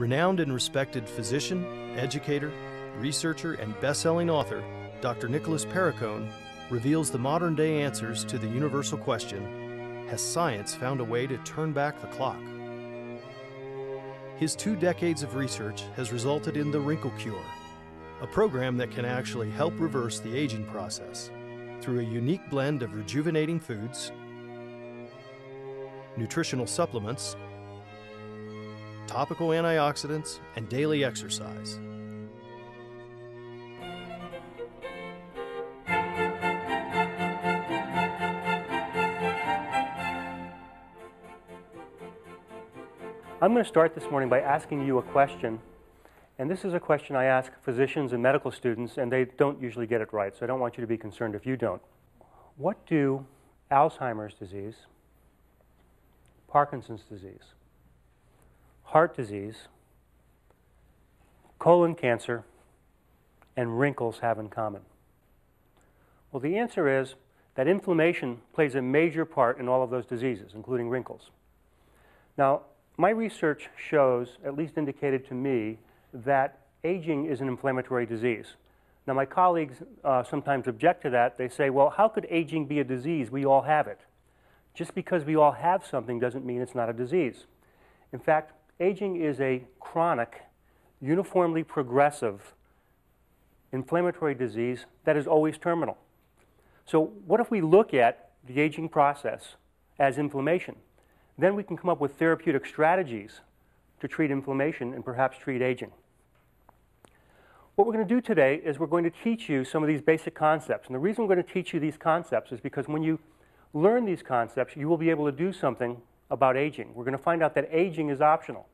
Renowned and respected physician, educator, researcher, and best-selling author, Dr. Nicholas Perricone reveals the modern-day answers to the universal question, has science found a way to turn back the clock? His two decades of research has resulted in the Wrinkle Cure, a program that can actually help reverse the aging process through a unique blend of rejuvenating foods, nutritional supplements, topical antioxidants, and daily exercise. I'm going to start this morning by asking you a question. And this is a question I ask physicians and medical students, and they don't usually get it right, so I don't want you to be concerned if you don't. What do Alzheimer's disease, Parkinson's disease, heart disease, colon cancer, and wrinkles have in common? Well, the answer is that inflammation plays a major part in all of those diseases, including wrinkles. Now, my research shows, at least indicated to me, that aging is an inflammatory disease. Now, my colleagues uh, sometimes object to that. They say, well, how could aging be a disease? We all have it. Just because we all have something doesn't mean it's not a disease. In fact, aging is a chronic, uniformly progressive inflammatory disease that is always terminal. So, what if we look at the aging process as inflammation? Then we can come up with therapeutic strategies to treat inflammation and perhaps treat aging. What we're going to do today is we're going to teach you some of these basic concepts. And the reason we're going to teach you these concepts is because when you learn these concepts, you will be able to do something about aging. We're going to find out that aging is optional.